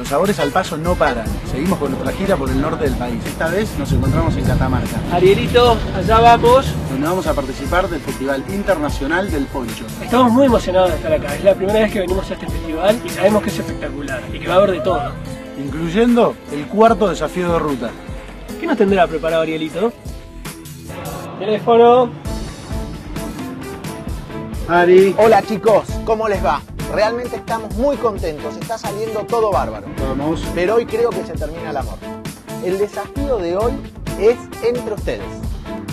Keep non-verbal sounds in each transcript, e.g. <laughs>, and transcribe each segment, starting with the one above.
Los sabores al paso no paran. Seguimos con nuestra gira por el norte del país. Esta vez nos encontramos en Catamarca, Arielito, allá vamos. donde vamos a participar del Festival Internacional del Poncho. Estamos muy emocionados de estar acá. Es la primera vez que venimos a este festival y sabemos que es espectacular y que va a haber de todo. Incluyendo el cuarto desafío de ruta. ¿Qué nos tendrá preparado Arielito? Teléfono. Ari, Hola chicos, ¿cómo les va? Realmente estamos muy contentos, está saliendo todo bárbaro. vamos. Pero hoy creo que se termina el amor. El desafío de hoy es entre ustedes.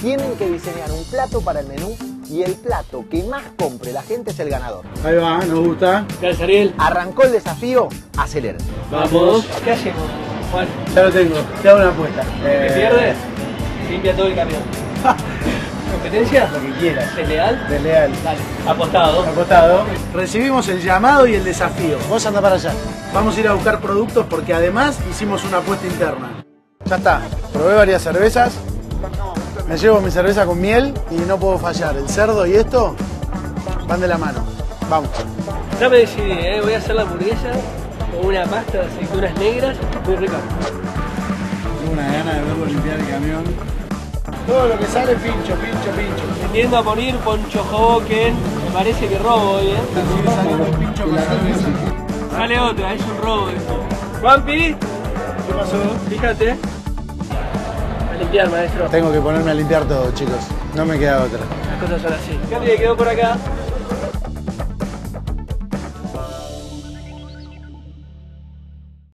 Tienen que diseñar un plato para el menú y el plato que más compre la gente es el ganador. Ahí va, nos gusta. Gracias Ariel. Arrancó el desafío, aceleren. Vamos. ¿Qué hacemos? Juan, Ya lo tengo, te hago una apuesta. ¿que Eh, pierde? Limpia todo el camión. <laughs> ¿Competencia? Lo que quieras. ¿Es leal? Desleal. Dale. Apostado. Acostado. Recibimos el llamado y el desafío. Vos anda para allá. Vamos a ir a buscar productos porque además hicimos una apuesta interna. Ya está. Probé varias cervezas. Me llevo mi cerveza con miel y no puedo fallar. El cerdo y esto van de la mano. Vamos. Ya me decidí, ¿eh? voy a hacer la hamburguesa con una pasta de aceitunas negras muy rica. Tengo una gana de verlo limpiar el camión. Todo lo que sale pincho, pincho, pincho. Tendiendo a morir Poncho Hoboken, me parece que robo hoy, ¿eh? Sigue saliendo pincho con. Sale otra, es un robo eso. Juanpi, ¿Qué pasó? fíjate. A limpiar, maestro. Tengo que ponerme a limpiar todo, chicos. No me queda otra. Las cosas son así. Que quedó por acá.